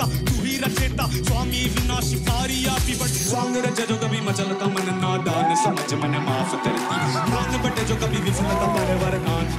का तू ही रचेता स्वामी विनाशी पारिया भी बट सॉन्ग रचे जो कभी मचलता मन नादान समझ मन माफ़ करती प्राण बटे जो कभी विफलता, पर वरदान में